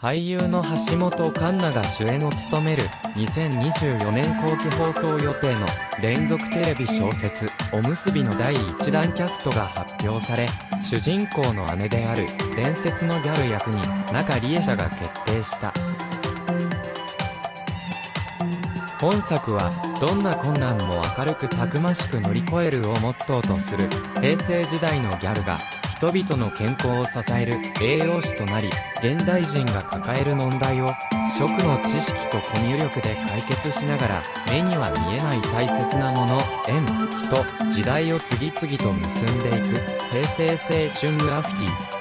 俳優の橋本環奈が主演を務める2024年後期放送予定の連続テレビ小説おむすびの第1弾キャストが発表され主人公の姉である伝説のギャル役に中理恵者が決定した。本作はどんな困難も明るくたくましく乗り越えるをモットーとする平成時代のギャルが人々の健康を支える栄養士となり、現代人が抱える問題を、食の知識とコミュ力で解決しながら、目には見えない大切なもの、縁、人、時代を次々と結んでいく、平成青春グラフィティ。